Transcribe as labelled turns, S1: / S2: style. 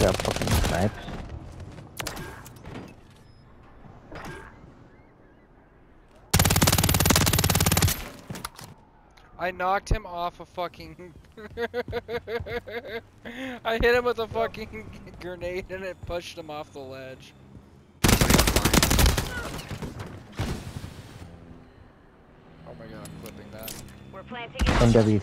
S1: got fucking snipes.
S2: I knocked him off a fucking. I hit him with a fucking grenade and it pushed him off the ledge. Oh my god, I'm clipping that.
S3: We're planting...
S1: MW3.